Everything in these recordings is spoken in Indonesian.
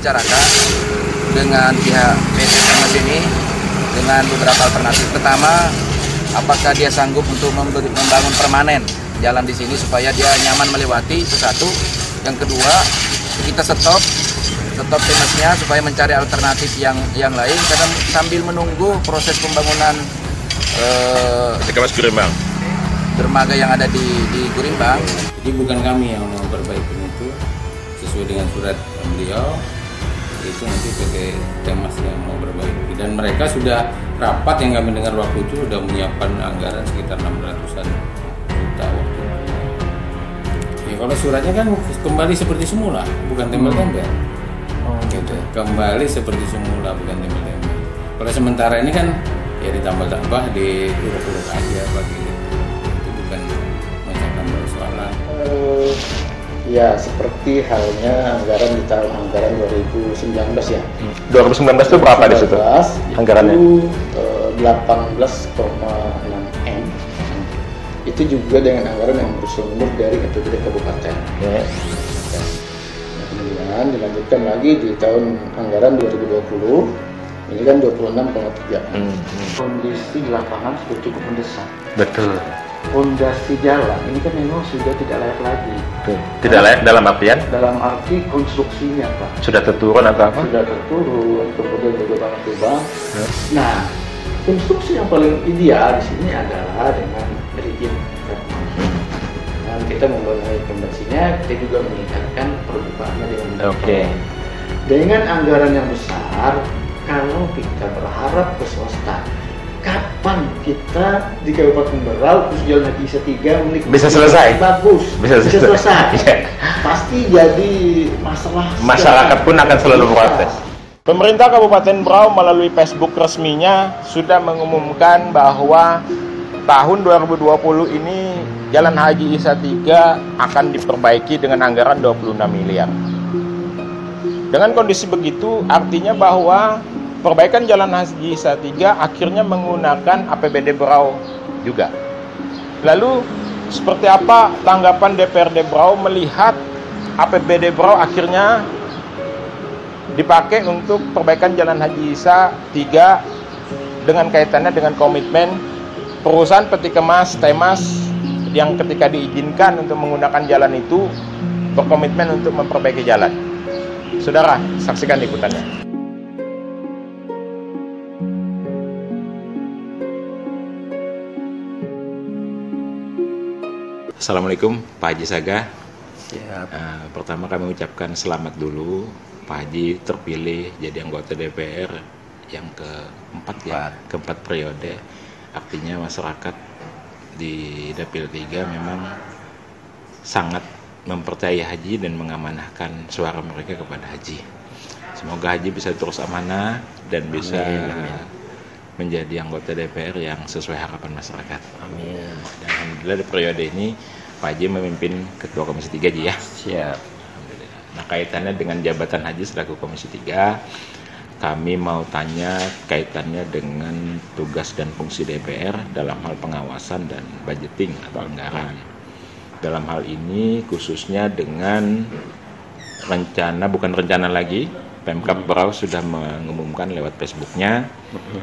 Bicarakan dengan pihak PT Temas ini dengan beberapa alternatif. Pertama, apakah dia sanggup untuk membangun permanen jalan di sini supaya dia nyaman melewati itu satu. Yang kedua, kita stop stop Temasnya supaya mencari alternatif yang yang lain karena sambil menunggu proses pembangunan eh, Mas Gurimbang. dermaga yang ada di di Gurimbang Jadi bukan kami yang memperbaiki itu sesuai dengan surat beliau itu nanti PT Temas yang mau perbaiki dan mereka sudah rapat yang kami dengar waktu itu sudah menyiapkan anggaran sekitar 600-an juta waktu itu. Ya kalau suratnya kan kembali seperti semula, bukan tembel-tembel. gitu. Kembali seperti semula, bukan tembel-tembel. Kalau sementara ini kan ya ditambah-tambah di uruk-uruk aja bagi itu. Itu bukan memecahkan persoalan. Eh, ya seperti halnya anggaran di tahun anggaran 2019 ya. 2019 itu berapa di situ? 2019 Anggarannya? Itu eh, 18,6 M. Itu juga dengan anggaran yang bersumber dari APBD kabupaten. Ya. Nah, kemudian dilanjutkan lagi di tahun anggaran 2020 ini kan 26,3 Hmm, Kondisi di lapangan sudah cukup mendesak. Betul. Fondasi jalan ini kan memang sudah tidak layak lagi. Tidak layak dalam artian Dalam arti konstruksinya, Pak. sudah terturun atau apa? sudah terturun, kemudian juga banget lubang. Ya. Nah, konstruksi yang paling ideal di sini adalah dengan rigid Dan kita membenahi fondasinya, kita juga meningkatkan permukaannya dengan Oke. Dengan anggaran yang besar, kalau kita berharap ke swasta, kapan kita di Kabupaten Berau terus Jalan Haji Isa 3 menikmati Bisa selesai? bagus Bisa selesai. Iya. pasti jadi masalah Masyarakat pun akan selalu protes. Pemerintah Kabupaten Berau melalui Facebook resminya sudah mengumumkan bahwa tahun 2020 ini Jalan Haji Isa 3 akan diperbaiki dengan anggaran 26 miliar. Dengan kondisi begitu artinya bahwa perbaikan Jalan Haji Isa 3 akhirnya menggunakan APBD Berau juga. Lalu seperti apa tanggapan DPRD Berau melihat APBD Berau akhirnya dipakai untuk perbaikan Jalan Haji Isa 3 dengan kaitannya dengan komitmen perusahaan peti kemas Temas yang ketika diizinkan untuk menggunakan jalan itu berkomitmen untuk memperbaiki jalan. Saudara, saksikan liputannya. Assalamualaikum Pak Haji Saga. ya Eh, pertama kami ucapkan selamat dulu Pak Haji terpilih jadi anggota DPR yang keempat ya, keempat periode. Artinya masyarakat di Dapil 3 memang sangat mempercayai Haji dan mengamanahkan suara mereka kepada Haji. Semoga Haji bisa terus amanah dan bisa menjadi anggota DPR yang sesuai harapan masyarakat. amin Dan Alhamdulillah di periode ini Pak Haji memimpin Ketua Komisi 3 Ji ya. siap. Nah kaitannya dengan jabatan haji selaku Komisi 3 kami mau tanya kaitannya dengan tugas dan fungsi DPR dalam hal pengawasan dan budgeting atau anggaran. Dalam hal ini khususnya dengan rencana bukan rencana lagi Pemkap Berau sudah mengumumkan lewat Facebooknya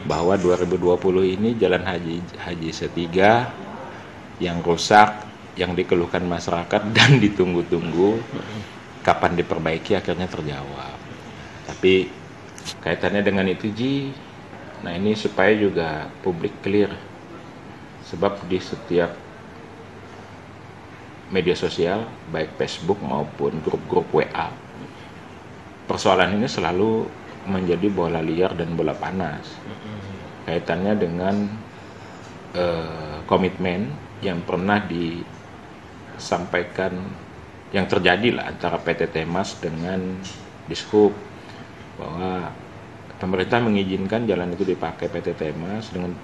bahwa 2020 ini Jalan Haji Haji Setiga yang rusak, yang dikeluhkan masyarakat dan ditunggu-tunggu kapan diperbaiki akhirnya terjawab. Tapi kaitannya dengan itu Ji, nah ini supaya juga publik clear. Sebab di setiap media sosial, baik Facebook maupun grup-grup WA, persoalan ini selalu menjadi bola liar dan bola panas. Kaitannya dengan eh, komitmen yang pernah disampaikan yang terjadi lah antara PT Temas dengan Dishub bahwa pemerintah mengizinkan jalan itu dipakai PT Temas dengan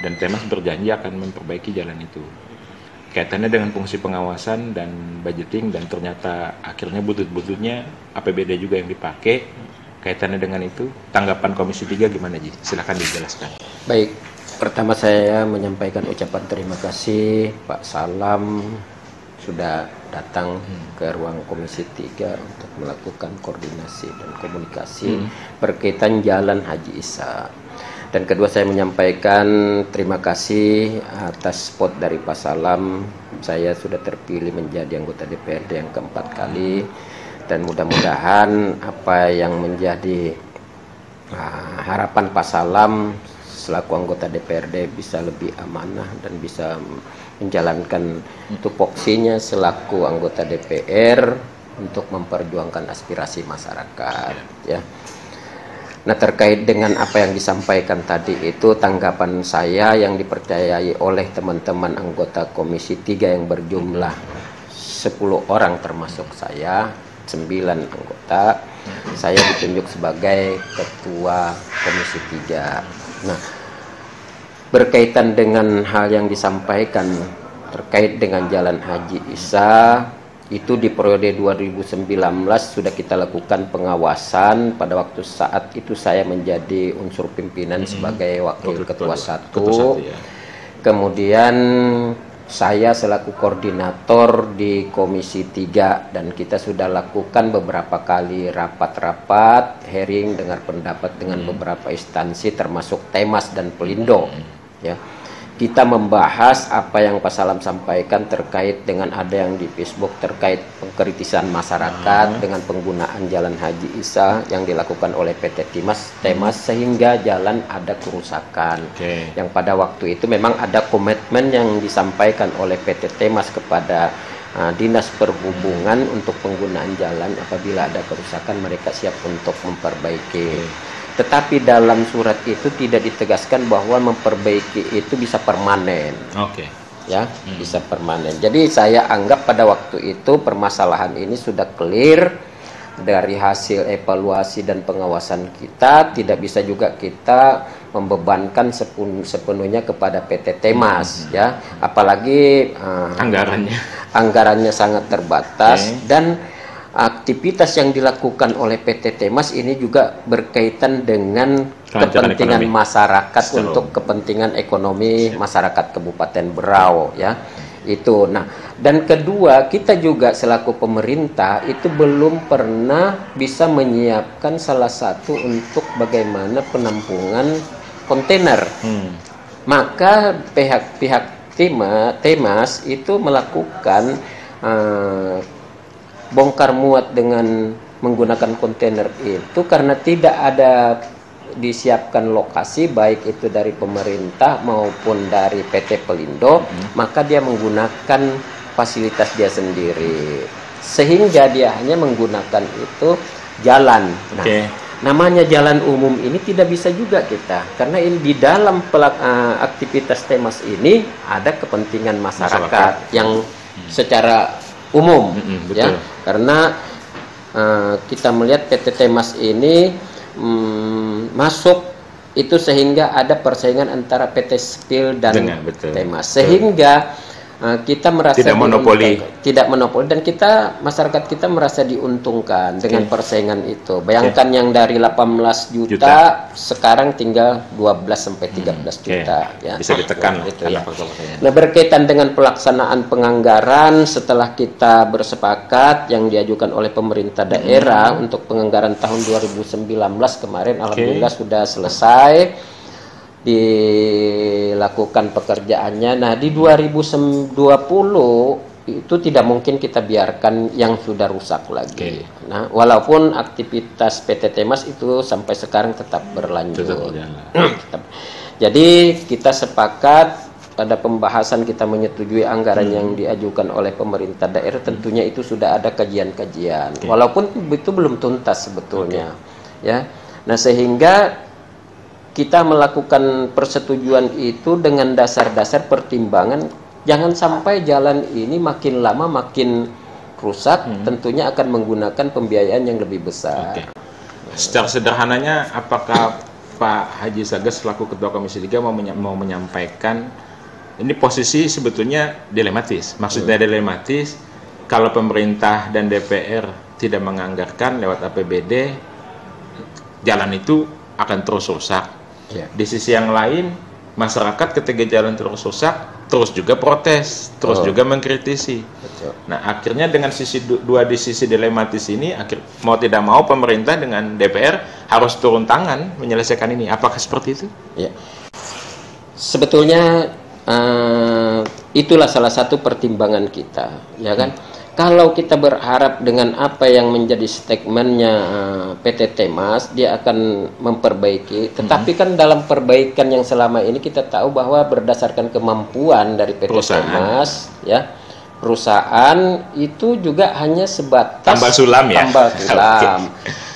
dan Temas berjanji akan memperbaiki jalan itu kaitannya dengan fungsi pengawasan dan budgeting dan ternyata akhirnya butut-bututnya APBD juga yang dipakai kaitannya dengan itu tanggapan Komisi 3 gimana Ji? Silahkan dijelaskan Baik, pertama saya menyampaikan ucapan terima kasih Pak Salam sudah datang ke ruang Komisi 3 untuk melakukan koordinasi dan komunikasi berkaitan jalan Haji Isa. Dan kedua saya menyampaikan terima kasih atas spot dari Pak Salam. Saya sudah terpilih menjadi anggota DPRD yang keempat kali dan mudah-mudahan apa yang menjadi ah, harapan Pak Salam selaku anggota DPRD bisa lebih amanah dan bisa menjalankan tupoksinya selaku anggota DPR untuk memperjuangkan aspirasi masyarakat ya. Nah terkait dengan apa yang disampaikan tadi itu tanggapan saya yang dipercayai oleh teman-teman anggota Komisi 3 yang berjumlah 10 orang termasuk saya 9 anggota. Saya ditunjuk sebagai ketua Komisi 3 nah berkaitan dengan hal yang disampaikan terkait dengan jalan Haji Isa itu di periode 2019 sudah kita lakukan pengawasan pada waktu saat itu saya menjadi unsur pimpinan sebagai wakil ketua satu ya. kemudian saya selaku koordinator di Komisi 3 dan kita sudah lakukan beberapa kali rapat-rapat, hearing, dengar pendapat dengan beberapa instansi termasuk Temas dan Pelindo. Ya. Kita membahas apa yang Pak Salam sampaikan terkait dengan ada yang di Facebook terkait pengkritisan masyarakat dengan penggunaan jalan Haji Isa yang dilakukan oleh PT Timas Temas sehingga jalan ada kerusakan Oke. yang pada waktu itu memang ada komitmen yang disampaikan oleh PT Temas kepada uh, Dinas Perhubungan untuk penggunaan jalan apabila ada kerusakan mereka siap untuk memperbaiki. Tetapi dalam surat itu tidak ditegaskan bahwa memperbaiki itu bisa permanen Oke. ya bisa permanen. Jadi saya anggap pada waktu itu permasalahan ini sudah clear dari hasil evaluasi dan pengawasan kita tidak bisa juga kita membebankan sepun- sepenuhnya kepada PT Temas ya apalagi eh, Anggarannya. anggarannya sangat terbatas Oke. dan aktivitas yang dilakukan oleh PT Temas ini juga berkaitan dengan Kelancaran kepentingan ekonomi. masyarakat Seluruh. untuk kepentingan ekonomi masyarakat Kabupaten Berau ya itu nah dan kedua kita juga selaku pemerintah itu belum pernah bisa menyiapkan salah satu untuk bagaimana penampungan kontainer Hmm. maka pihak-pihak tema, Temas itu melakukan eh, bongkar muat dengan menggunakan kontainer itu karena tidak ada disiapkan lokasi baik itu dari pemerintah maupun dari PT Pelindo maka dia menggunakan fasilitas dia sendiri sehingga dia hanya menggunakan itu jalan nah Oke. namanya jalan umum ini tidak bisa juga kita karena ini di dalam pelak- eh, aktivitas temas ini ada kepentingan masyarakat, Masyarakat. yang secara umum Mm-mm, ya betul. Karena eh, kita melihat PT Temas ini mm, masuk itu sehingga ada persaingan antara PT Spil dan Dengan, betul. Temas sehingga eh, kita merasa Tidak monopoli. tidak monopoli dan kita masyarakat kita merasa diuntungkan dengan persaingan itu. Bayangkan yang dari 18 juta, Juta. sekarang tinggal 12 sampai 13 Oke. juta ya. Bisa ditekan Itu ya. Nah, berkaitan dengan pelaksanaan penganggaran setelah kita bersepakat yang diajukan oleh pemerintah daerah untuk penganggaran tahun 2019 kemarin alhamdulillah sudah selesai dilakukan pekerjaannya. Nah, di 2020 itu tidak mungkin kita biarkan yang sudah rusak lagi. Nah, walaupun aktivitas PT Temas itu sampai sekarang tetap berlanjut. Tetap. Jadi kita sepakat pada pembahasan kita menyetujui anggaran yang diajukan oleh pemerintah daerah tentunya itu sudah ada kajian-kajian. Walaupun itu belum tuntas sebetulnya. Ya. Nah, sehingga kita melakukan persetujuan itu dengan dasar-dasar pertimbangan jangan sampai jalan ini makin lama makin rusak tentunya akan menggunakan pembiayaan yang lebih besar. Oke. Secara sederhananya, apakah Pak Haji Sagas selaku Ketua Komisi 3 mau, menya- mau menyampaikan ini posisi sebetulnya dilematis. Maksudnya dilematis kalau pemerintah dan DPR tidak menganggarkan lewat APBD, jalan itu akan terus rusak. Ya. Di sisi yang lain, masyarakat ketika jalan terus rusak terus juga protes, terus Oh. juga mengkritisi. Betul. Nah, akhirnya dengan sisi du- dua di sisi dilematis ini, akhir mau tidak mau pemerintah dengan DPR harus turun tangan menyelesaikan ini. Apakah seperti itu? Ya. Sebetulnya eh, itulah salah satu pertimbangan kita, ya kan? Kalau kita berharap dengan apa yang menjadi statementnya eh, PT Temas, dia akan memperbaiki. Tetapi kan dalam perbaikan yang selama ini kita tahu bahwa berdasarkan kemampuan dari PT Perusahaan. Temas, ya perusahaan itu juga hanya sebatas Tambal sulam ya? Tambal sulam.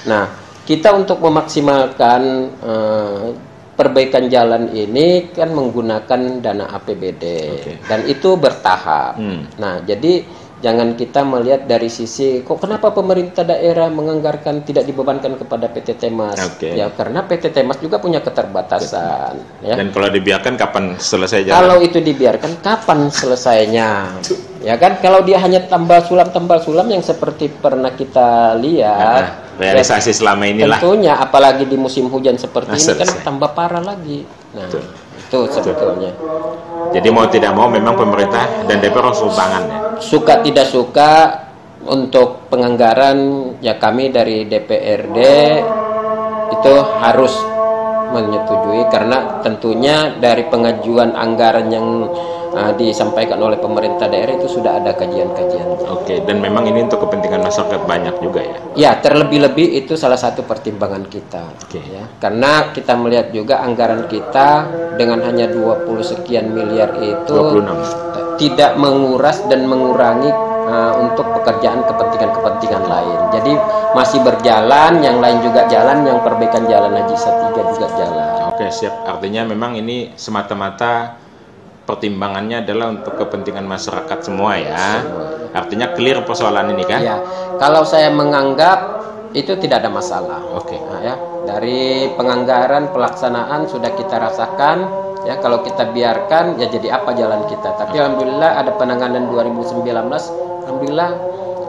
Nah, kita untuk memaksimalkan eh, perbaikan jalan ini kan menggunakan dana APBD Oke. dan itu bertahap. Hmm. Nah, jadi jangan kita melihat dari sisi kok kenapa pemerintah daerah menganggarkan tidak dibebankan kepada PT Temas? Oke. Ya karena PT Temas juga punya keterbatasan, ya. Dan kalau dibiarkan kapan selesai jalan? Kalau itu dibiarkan, kapan selesainya? Ya kan, kalau dia hanya tambal sulam tambal sulam yang seperti pernah kita lihat, Nah, realisasi ya, selama inilah. tentunya apalagi di musim hujan seperti Nah, ini kan tambah parah lagi. Nah, Betul. itu sebetulnya. Jadi mau tidak mau memang pemerintah dan DPR harus tangan ya. Suka tidak suka untuk penganggaran ya kami dari DPRD itu harus menyetujui karena tentunya dari pengajuan anggaran yang uh, disampaikan oleh pemerintah daerah itu sudah ada kajian-kajian. Oke, dan memang ini untuk kepentingan masyarakat banyak juga ya. Ya, terlebih-lebih itu salah satu pertimbangan kita. Oke. Ya, karena kita melihat juga anggaran kita dengan hanya 20 sekian miliar itu 26. t- tidak menguras dan mengurangi uh, untuk pekerjaan kepentingan-kepentingan lain. Jadi masih berjalan, yang lain juga jalan, yang perbaikan jalan Haji Satiga juga jalan. Oke, siap. Artinya memang ini semata-mata pertimbangannya adalah untuk kepentingan masyarakat semua ya. Artinya clear persoalan ini kan? Ya, kalau saya menganggap itu tidak ada masalah. Oke. Nah, ya, dari penganggaran pelaksanaan sudah kita rasakan. Ya, kalau kita biarkan, ya jadi apa jalan kita? Tapi alhamdulillah ada penanganan 2019. Alhamdulillah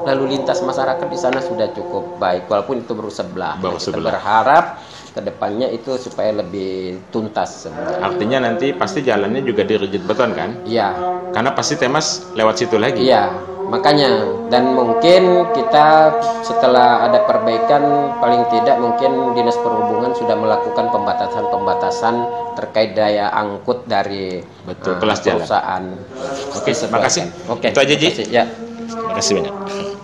lalu lintas masyarakat di sana sudah cukup baik, walaupun itu baru sebelah. Baru Nah, kita sebelah. berharap ke depannya itu supaya lebih tuntas sebenarnya. Artinya nanti pasti jalannya juga direjit beton kan? Iya, Karena pasti Temas lewat situ lagi. Iya, makanya dan mungkin kita setelah ada perbaikan paling tidak mungkin Dinas Perhubungan sudah melakukan pembatasan-pembatasan terkait daya angkut dari Betul, eh, kelas jalan. perusahaan. Oke, terima kasih. Oke. Itu aja, Ji. Ya. Terima kasih banyak.